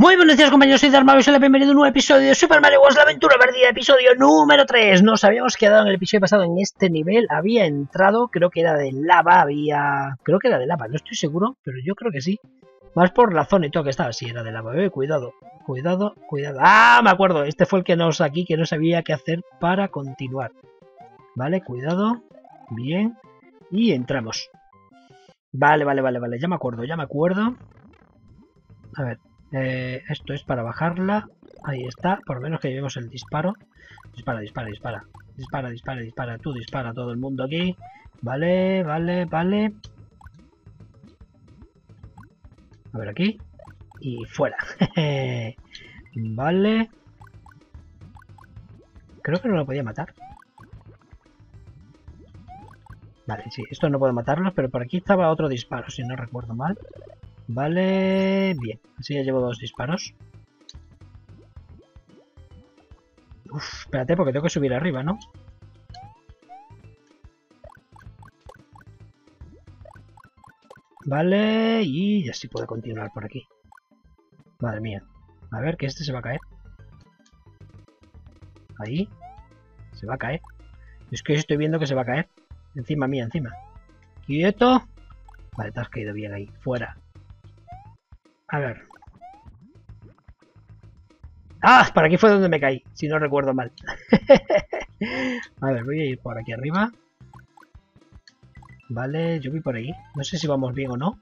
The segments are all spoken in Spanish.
Muy buenos días compañeros, soy Darmago y bienvenido a un nuevo episodio de Super Mario Bros. La Aventura Perdida, episodio número 3. Nos habíamos quedado en el episodio pasado en este nivel, había entrado, creo que era de lava, había... Creo que era de lava, no estoy seguro, pero yo creo que sí. Más por la zona y todo que estaba, sí, era de lava, eh, cuidado, cuidado, cuidado. ¡Ah, me acuerdo! Este fue el que nos aquí, que no sabía qué hacer para continuar. Vale, cuidado, bien, y entramos. Vale, vale, vale, vale, ya me acuerdo, ya me acuerdo. A ver, eh, esto es para bajarla. Ahí está, por lo menos que llevemos el disparo. Dispara, dispara, dispara. Dispara, dispara, dispara. Tú dispara a todo el mundo aquí. Vale, vale, vale. A ver aquí. Y fuera. vale. Creo que no lo podía matar. Vale, sí, esto no puedo matarlos, pero por aquí estaba otro disparo, si no recuerdo mal. Vale, bien. Así ya llevo dos disparos. Uf, espérate porque tengo que subir arriba, ¿no? Vale, y así puedo continuar por aquí. Madre mía. A ver, que este se va a caer. Ahí. Se va a caer. Es que estoy viendo que se va a caer. Encima mía, encima. Quieto. Vale, te has caído bien ahí. Fuera. A ver. ¡Ah! Por aquí fue donde me caí, si no recuerdo mal. a ver, voy a ir por aquí arriba. Vale, yo voy por ahí. No sé si vamos bien o no.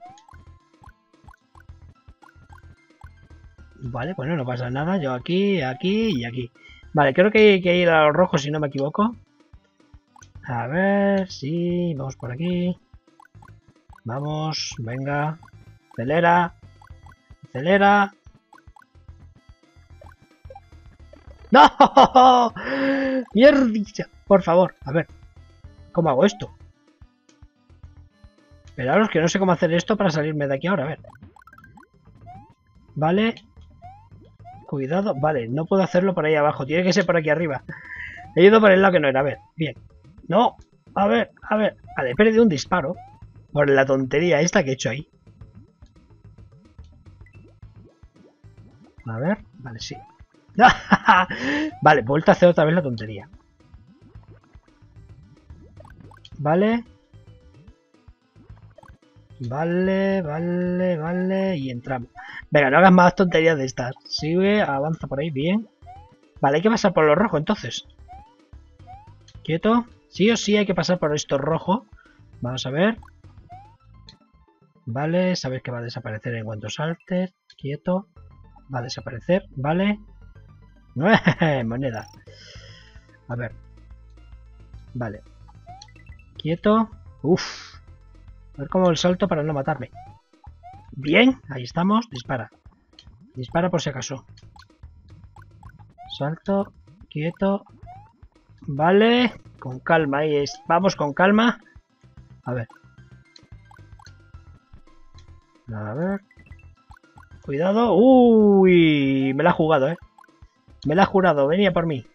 Vale, bueno, no pasa nada. Yo aquí, aquí y aquí. Vale, creo que hay que ir a los rojos si no me equivoco. A ver, sí, vamos por aquí. Vamos, venga. Acelera. Acelera. ¡No! ¡Mierdilla! Por favor, a ver. ¿Cómo hago esto? Esperaros que no sé cómo hacer esto para salirme de aquí ahora, a ver. Vale. Cuidado. Vale, no puedo hacerlo por ahí abajo. Tiene que ser por aquí arriba. He ido por el lado que no era. A ver, bien. No. A ver, a ver. Vale, he perdido un disparo. Por la tontería esta que he hecho ahí. A ver, vale, sí. vale, vuelta a hacer otra vez la tontería. Vale. Vale, vale, vale. Y entramos. Venga, no hagas más tonterías de estas. Sigue, avanza por ahí, bien. Vale, hay que pasar por lo rojo entonces. Quieto. Sí o sí hay que pasar por esto rojo. Vamos a ver. Vale, sabes que va a desaparecer en cuanto saltes. Quieto. Va a desaparecer, vale. Moneda. A ver. Vale. Quieto. Uf. A ver cómo el salto para no matarme. Bien, ahí estamos. Dispara. Dispara por si acaso. Salto. Quieto. Vale. Con calma. Ahí es. Vamos con calma. A ver. A ver. Cuidado. Uy, me la ha jugado, ¿eh? Me la ha jurado. Venía por mí.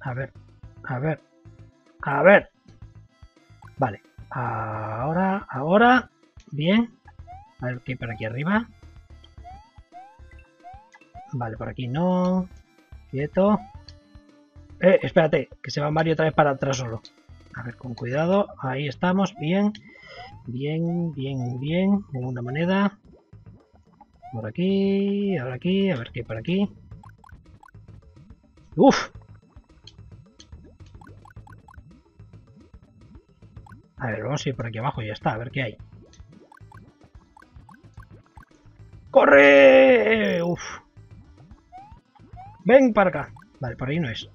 A ver. A ver. A ver. Vale. Ahora, ahora. Bien. A ver qué por aquí arriba. Vale, por aquí no. Quieto. Eh, espérate, que se va Mario otra vez para atrás solo. A ver, con cuidado. Ahí estamos, bien. Bien, bien, bien. Una moneda. Por aquí, ahora aquí, a ver qué hay por aquí. ¡Uf! A ver, vamos a ir por aquí abajo y ya está, a ver qué hay. ¡Corre! ¡Uf! Ven para acá. Vale, por ahí no es.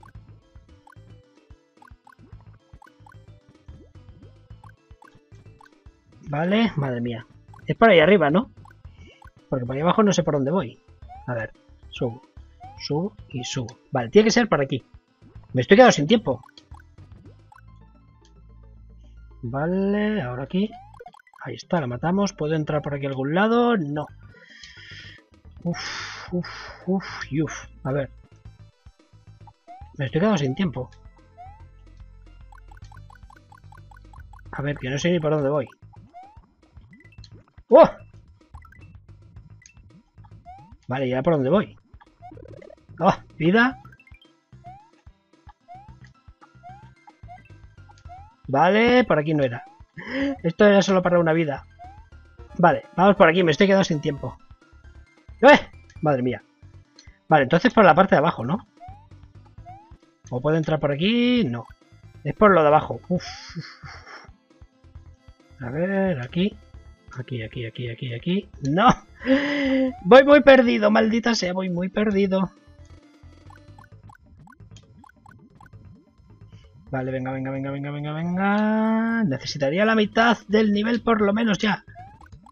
Vale, madre mía. Es por ahí arriba, ¿no? Porque por ahí abajo no sé por dónde voy. A ver, subo, subo y subo. Vale, tiene que ser por aquí. Me estoy quedando sin tiempo. Vale, ahora aquí. Ahí está, la matamos. ¿Puedo entrar por aquí a algún lado? No. Uf, uf, uf uf. A ver. Me estoy quedando sin tiempo. A ver, que no sé ni por dónde voy. ¡Oh! Vale, ¿y ahora por dónde voy? ¡Oh! Vida. Vale, por aquí no era. Esto era solo para una vida. Vale, vamos por aquí, me estoy quedando sin tiempo. ¡Eh! Madre mía. Vale, entonces por la parte de abajo, ¿no? ¿O puedo entrar por aquí? No. Es por lo de abajo. Uf. A ver, aquí. Aquí, aquí, aquí, aquí, aquí. ¡No! Voy muy perdido, maldita sea, voy muy perdido. Vale, venga, venga, venga, venga, venga, venga. Necesitaría la mitad del nivel por lo menos ya.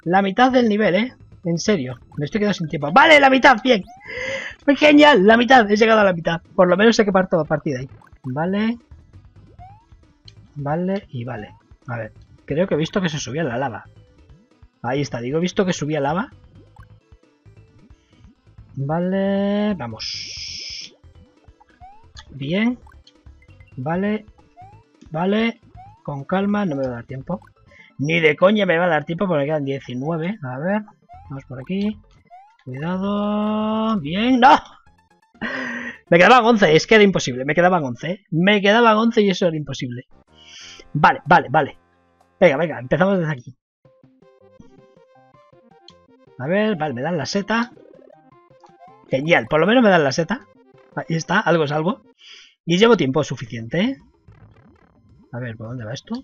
La mitad del nivel, ¿eh? En serio, me estoy quedando sin tiempo. ¡Vale, la mitad! ¡Bien! ¡Genial! La mitad, he llegado a la mitad. Por lo menos sé que parto a partir de ahí. Vale. Vale y vale. A ver, creo que he visto que se subía la lava. Ahí está, digo, visto que subía lava. Vale, vamos. Bien. Vale. Vale. Con calma, no me va a dar tiempo. Ni de coña me va a dar tiempo porque quedan 19. A ver, vamos por aquí. Cuidado. Bien, ¡no! Me quedaban 11, es que era imposible. Me quedaban 11. Me quedaban 11 y eso era imposible. Vale, vale, vale. Venga, venga, empezamos desde aquí. A ver, vale, me dan la seta. Genial, por lo menos me dan la seta. Ahí está, algo es algo. Y llevo tiempo suficiente. A ver, ¿por dónde va esto?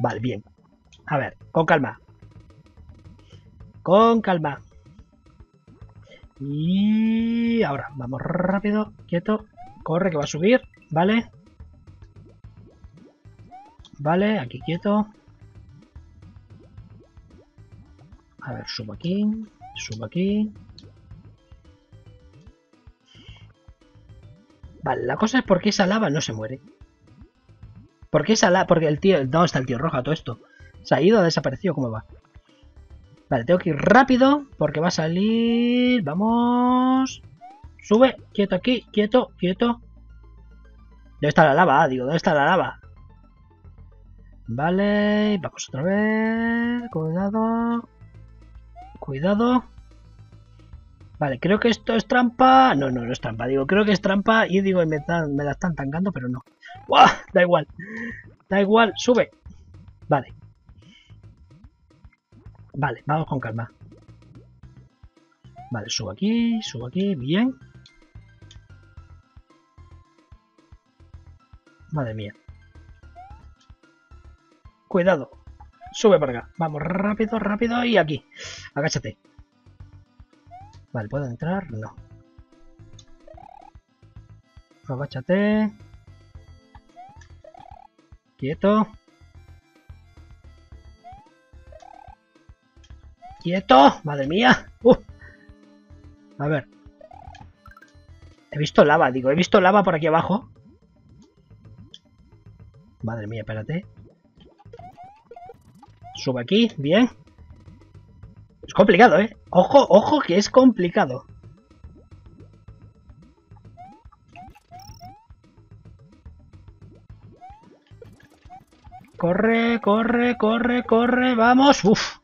Vale, bien. A ver, con calma. Con calma. Y ahora, vamos rápido, quieto. Corre que va a subir, ¿vale? Vale, aquí quieto. A ver, subo aquí, subo aquí. Vale, la cosa es por qué esa lava no se muere. ¿Por qué esa lava? Porque el tío... ¿Dónde está el tío rojo? Todo esto. ¿Se ha ido ha desaparecido? ¿Cómo va? Vale, tengo que ir rápido porque va a salir... Vamos... Sube, quieto aquí, quieto, quieto. ¿Dónde está la lava? Ah, digo, ¿dónde está la lava? Vale, vamos otra vez. Cuidado. Cuidado. Vale, creo que esto es trampa. No, no, no es trampa. Digo, creo que es trampa y digo, me, me la están tancando, pero no. ¡Buah! Da igual. Da igual, sube. Vale. Vale, vamos con calma. Vale, subo aquí, subo aquí, bien. Madre mía. Cuidado. Sube por acá. Vamos, rápido, rápido y aquí. Agáchate. Vale, ¿puedo entrar? No. Agáchate. Quieto. ¡Quieto! ¡Madre mía! Uh. A ver. He visto lava, digo. He visto lava por aquí abajo. Madre mía, espérate. Sube aquí, bien. Es complicado, ¿eh? Ojo, ojo que es complicado. Corre, corre, corre, corre, vamos. Uf.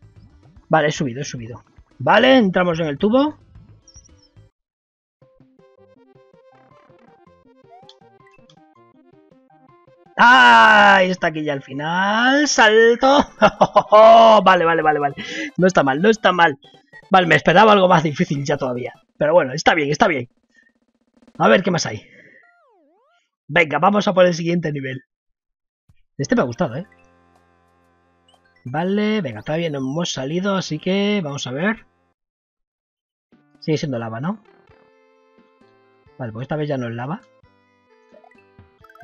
Vale, he subido, he subido. Vale, entramos en el tubo. ¡Ah! Está aquí ya al final. ¡Salto! vale, vale, vale, vale. No está mal, no está mal. Vale, me esperaba algo más difícil ya todavía. Pero bueno, está bien, está bien. A ver qué más hay. Venga, vamos a por el siguiente nivel. Este me ha gustado, ¿eh? Vale, venga, todavía no hemos salido, así que vamos a ver. Sigue siendo lava, ¿no? Vale, pues esta vez ya no es lava.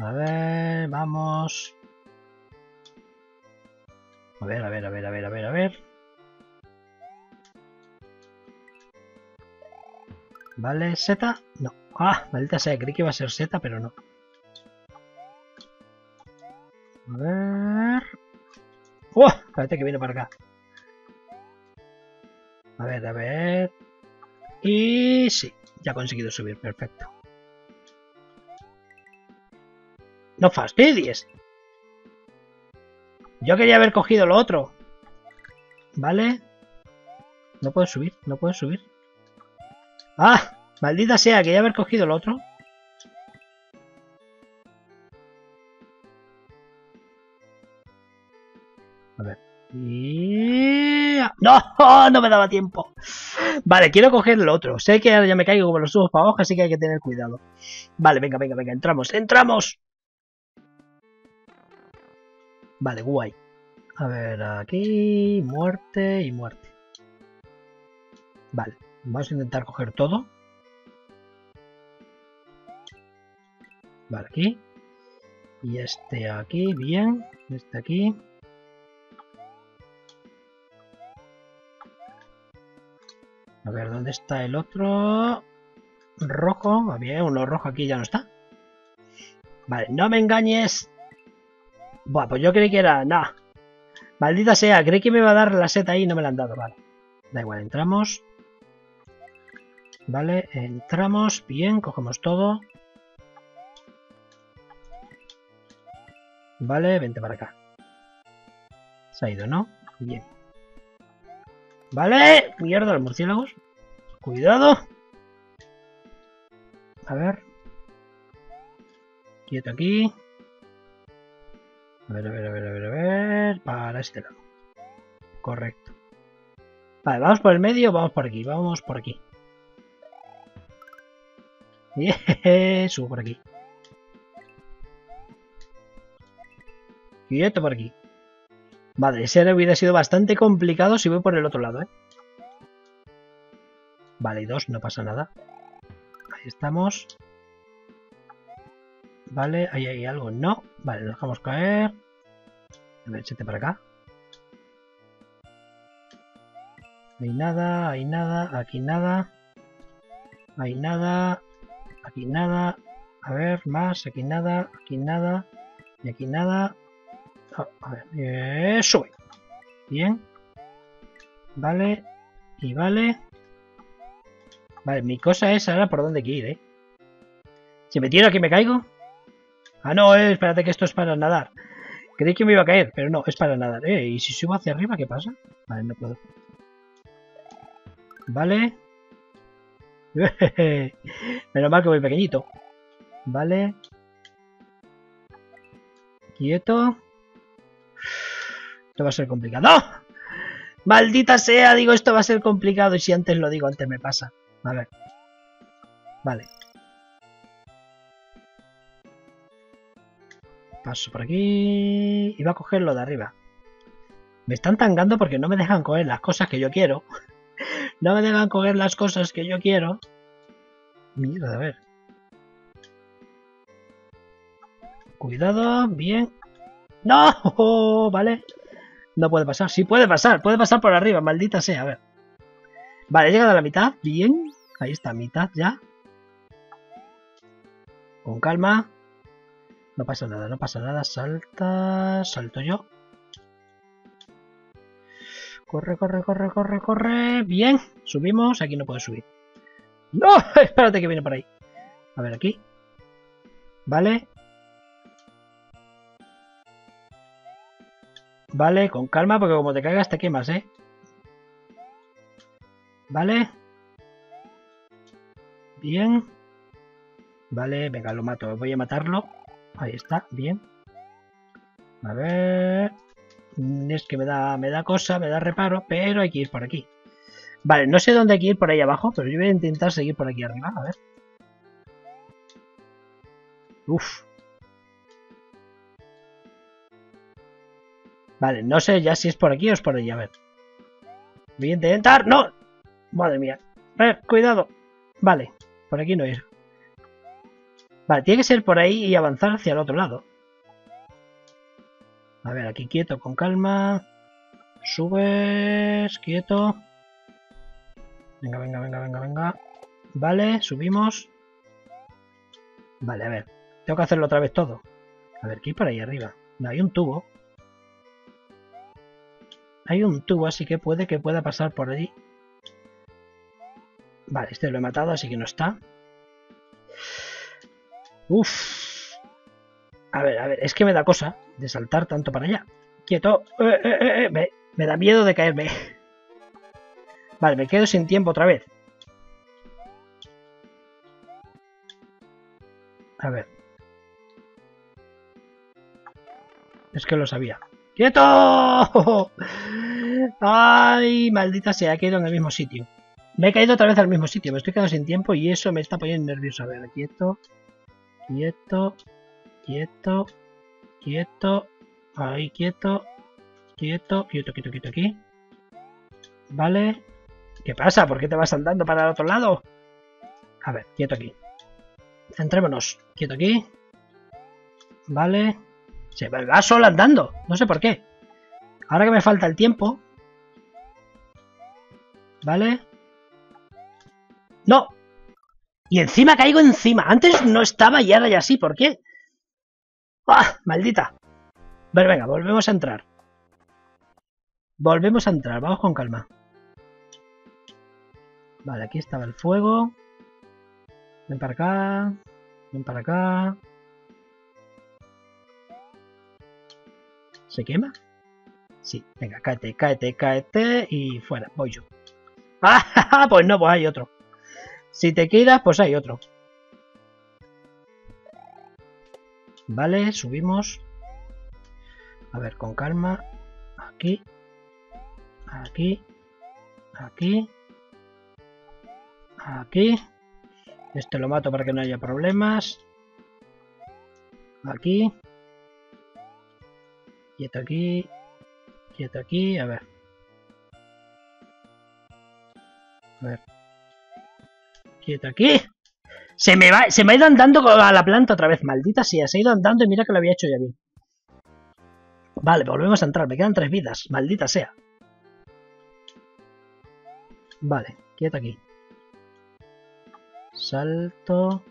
A ver, vamos. A ver, a ver, a ver, a ver, a ver, a ver. Vale, Z. No. Ah, maldita sea, creí que iba a ser Z, pero no. A ver. ¡Oh! Parece que viene para acá. A ver, a ver. Y sí, ya ha conseguido subir, perfecto. No fastidies. Yo quería haber cogido lo otro. Vale. No puedo subir, no puedo subir. ¡Ah! Maldita sea, que ya haber cogido el otro. A ver. ¡No! ¡No me daba tiempo! Vale, quiero coger el otro. Sé que ahora ya me caigo como los subos para abajo, así que hay que tener cuidado. Vale, venga, venga, venga. Entramos, ¡entramos! Vale, guay. A ver, aquí... Muerte y muerte. Vale, vamos a intentar coger todo. Vale, aquí. Y este aquí, bien. Este aquí. A ver, ¿dónde está el otro? Rojo. Bien, uno rojo aquí ya no está. Vale, no me engañes. Buah, pues yo creí que era... Nah. Maldita sea, creí que me iba a dar la seta ahí y no me la han dado. Vale. Da igual, entramos. Vale, entramos. Bien, cogemos todo. Vale, vente para acá. Se ha ido, ¿no? Bien. Vale, mierda, los murciélagos. Cuidado. A ver. Quieto aquí. A ver, a ver, a ver, a ver, a ver. Para este lado. Correcto. Vale, vamos por el medio, vamos por aquí, vamos por aquí. Subo por aquí. Quieto por aquí. Vale, ese hubiera sido bastante complicado si voy por el otro lado, ¿eh? Vale, dos, no pasa nada. Ahí estamos. Vale, ahí hay algo. No. Vale, lo dejamos caer. A ver, échate para acá. No hay nada, hay nada, aquí nada. Hay nada, aquí nada. A ver, más, aquí nada, aquí nada. Y aquí nada. Oh, a ver, sube. Bien. Vale. Y vale. Vale, mi cosa es ahora por dónde ir, ¿eh? Si me tiro aquí me caigo. Ah, no, eh, espérate que esto es para nadar. Creí que me iba a caer, pero no, es para nadar. Eh, ¿y si subo hacia arriba qué pasa? Vale, no puedo. Vale. Menos mal que voy pequeñito. Vale. Quieto. Esto va a ser complicado. ¡No! ¡Maldita sea! Digo, esto va a ser complicado. Y si antes lo digo, antes me pasa. A ver. Vale. Paso por aquí. Y va a coger lo de arriba. Me están tangando porque no me dejan coger las cosas que yo quiero. no me dejan coger las cosas que yo quiero. Mierda, a ver. Cuidado, bien. ¡No! Vale. No puede pasar. Sí puede pasar. Puede pasar por arriba. Maldita sea. A ver. Vale, he llegado a la mitad. Bien. Ahí está, mitad ya. Con calma. No pasa nada, no pasa nada. Salta. Salto yo. Corre, corre, corre, corre, corre. Bien. Subimos. Aquí no puedo subir. ¡No! Espérate que viene por ahí. A ver, aquí. Vale. Vale, con calma, porque como te caigas te quemas, ¿eh? Vale. Bien. Vale, venga, lo mato. Voy a matarlo. Ahí está, bien. A ver... Es que me da, me da cosa, me da reparo, pero hay que ir por aquí. Vale, no sé dónde hay que ir por ahí abajo, pero yo voy a intentar seguir por aquí arriba, a ver. Uf. Vale, no sé ya si es por aquí o es por allí, a ver. Voy a intentar... ¡No! Madre mía. A ver, cuidado. Vale, por aquí no es. Vale, tiene que ser por ahí y avanzar hacia el otro lado. A ver, aquí quieto, con calma. Subes, quieto. Venga, venga, venga, venga, venga. Vale, subimos. Vale, a ver. Tengo que hacerlo otra vez todo. A ver, ¿qué hay por ahí arriba? No, hay un tubo. Hay un tubo, así que puede que pueda pasar por allí. Vale, este lo he matado, así que no está. Uf. A ver, a ver, es que me da cosa de saltar tanto para allá. Quieto. Eh, eh, eh, Me da miedo de caerme. Vale, me quedo sin tiempo otra vez. A ver. Es que lo sabía. ¡Quieto! ¡Ay! Maldita sea, he caído en el mismo sitio. Me he caído otra vez al mismo sitio. Me estoy quedando sin tiempo y eso me está poniendo nervioso. A ver, quieto. Quieto. Quieto. Quieto. Ahí, quieto. Quieto. Quieto, quieto, quieto aquí. Vale. ¿Qué pasa? ¿Por qué te vas andando para el otro lado? A ver, quieto aquí. Centrémonos. Quieto aquí. Vale. Se va solo andando. No sé por qué. Ahora que me falta el tiempo. Vale. ¡No! Y encima caigo encima. Antes no estaba y ahora ya sí. ¿Por qué? ¡Ah! ¡Maldita! Ver, venga, volvemos a entrar. Volvemos a entrar. Vamos con calma. Vale, aquí estaba el fuego. Ven para acá. Ven para acá. ¿Se quema? Sí, venga, cáete, cáete, cáete y fuera, voy yo. ¡Ah! Pues no, pues hay otro. Si te quedas, pues hay otro. Vale, subimos. A ver, con calma. Aquí. Aquí. Aquí. Aquí. Este lo mato para que no haya problemas. Aquí. Quieto aquí. Quieto aquí. A ver. A ver. Quieto aquí. Se me va, se me ha ido andando a la planta otra vez. Maldita sea, se ha ido andando y mira que lo había hecho ya bien. Vale, volvemos a entrar. Me quedan tres vidas. Maldita sea. Vale, quieto aquí. Salto.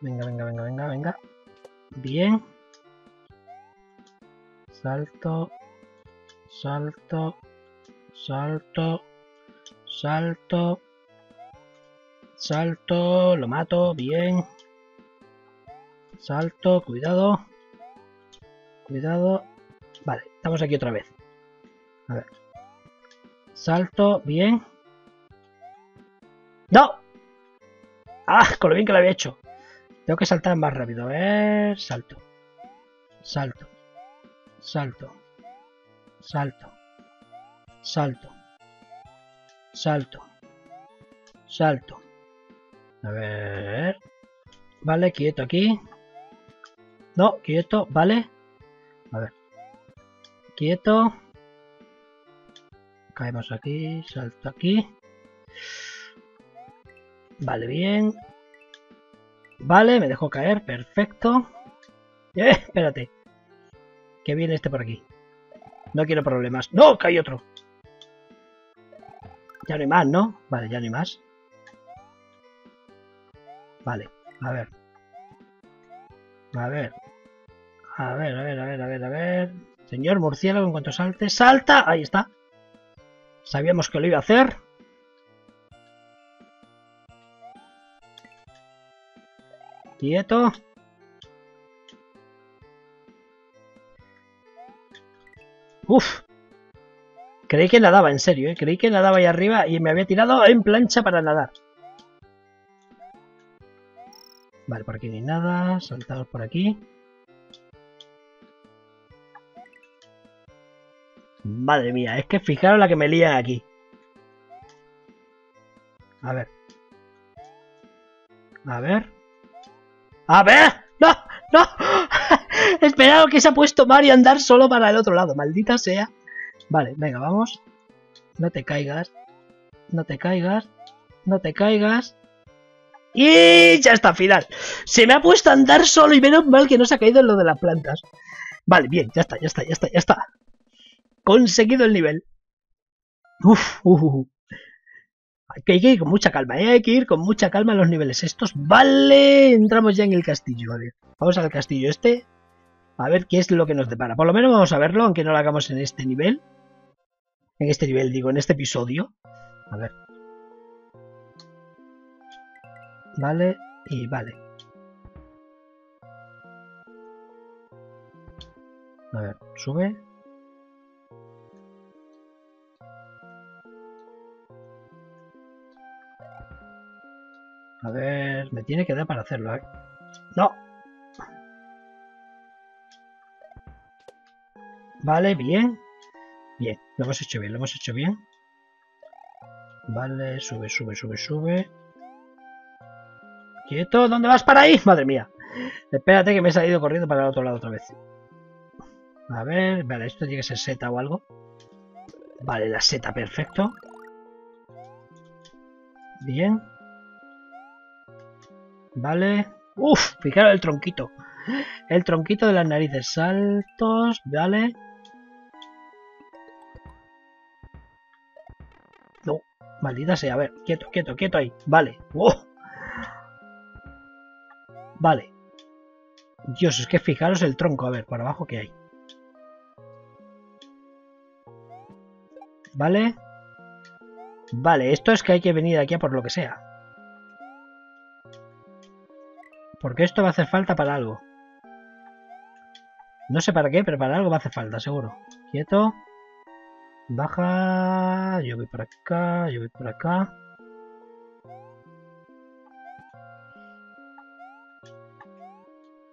Venga, venga, venga, venga, venga. Bien. Salto. Salto. Salto. Salto. Salto. Lo mato. Bien. Salto. Cuidado. Cuidado. Vale, estamos aquí otra vez. A ver. Salto. Bien. ¡No! ¡Ah! Con lo bien que lo había hecho. Tengo que saltar más rápido. A ver. Salto. Salto. Salto. Salto. Salto. Salto. Salto. A ver. Vale, quieto aquí. No, quieto, vale. A ver. Quieto. Caemos aquí, salto aquí. Vale, bien. Vale, me dejó caer, perfecto. Eh, espérate. Que viene este por aquí. No quiero problemas. ¡No! Que hay otro. Ya no hay más, ¿no? Vale, ya no hay más. Vale, a ver. A ver. A ver, a ver, a ver, a ver, a ver. Señor murciélago, en cuanto salte, ¡salta! Ahí está. Sabíamos que lo iba a hacer. Quieto. Uf. Creí que nadaba, en serio, ¿eh? Creí que nadaba ahí arriba y me había tirado en plancha para nadar. Vale, por aquí hay nada. Saltamos por aquí. Madre mía, es que fijaros la que me lían aquí. A ver. A ver. ¡A ver! ¡No! ¡No! Esperado que se ha puesto Mario a andar solo para el otro lado. Maldita sea. Vale, venga, vamos. No te caigas. No te caigas. No te caigas. Y ya está, final. Se me ha puesto a andar solo y menos mal que no se ha caído en lo de las plantas. Vale, bien, ya está, ya está, ya está, ya está. Conseguido el nivel. Uf, uf, Hay que ir con mucha calma, ¿eh? hay que ir con mucha calma en los niveles estos. Vale, entramos ya en el castillo. A ver, vamos al castillo este. A ver qué es lo que nos depara. Por lo menos vamos a verlo, aunque no lo hagamos en este nivel. En este nivel, digo, en este episodio. A ver. vale y vale. A ver, sube. A ver, me tiene que dar para hacerlo, ¿eh? ¡No! Vale, bien. Bien, lo hemos hecho bien, lo hemos hecho bien. Vale, sube, sube, sube, sube. Quieto, ¿dónde vas para ahí? Madre mía. Espérate que me he salido corriendo para el otro lado otra vez. A ver, vale, esto tiene que ser seta o algo. Vale, la seta, perfecto. Bien. Vale. Uf, fijaros el tronquito. El tronquito de las narices. Saltos, vale. No, maldita sea. A ver, quieto, quieto, quieto ahí. Vale. Vale. Dios, es que fijaros el tronco. A ver, por abajo que hay. Vale. Vale, esto es que hay que venir aquí a por lo que sea. Porque esto va a hacer falta para algo. No sé para qué, pero para algo va a hacer falta, seguro. Quieto. Baja. Yo voy por acá, yo voy por acá.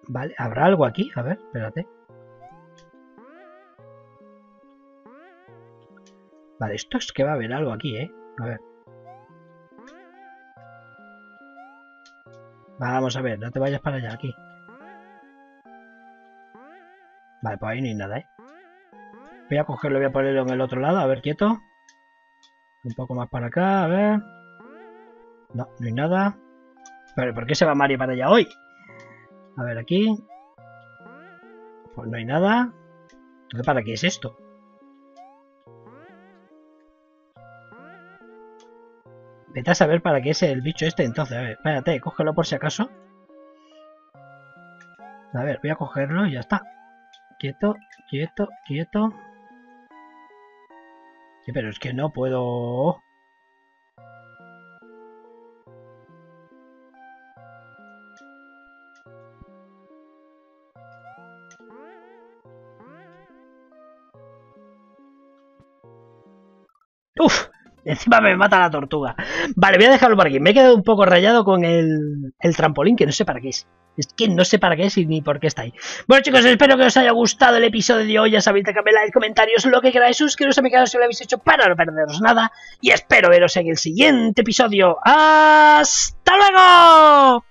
Vale, ¿habrá algo aquí? A ver, espérate. Vale, esto es que va a haber algo aquí, ¿eh? A ver. Vamos a ver, no te vayas para allá, aquí. Vale, pues ahí no hay nada, ¿eh? Voy a cogerlo, voy a ponerlo en el otro lado, a ver, quieto. Un poco más para acá, a ver. No, no hay nada. Pero, ¿por qué se va Mario para allá hoy? A ver, aquí. Pues no hay nada. Entonces, ¿para qué es esto? Vete a saber para qué es el bicho este entonces. A ver, espérate, cógelo por si acaso. A ver, voy a cogerlo y ya está. Quieto, quieto, quieto. Pero es que no puedo... Uf, Encima me mata la tortuga. Vale, voy a dejarlo por aquí. Me he quedado un poco rayado con el, el trampolín, que no sé para qué es. Es que no sé para qué es y ni por qué está ahí. Bueno chicos, espero que os haya gustado el episodio de hoy. Ya sabéis, dejadme like, comentarios, lo que queráis. Suscribiros a mi canal si lo habéis hecho para no perderos nada. Y espero veros en el siguiente episodio. ¡Hasta luego!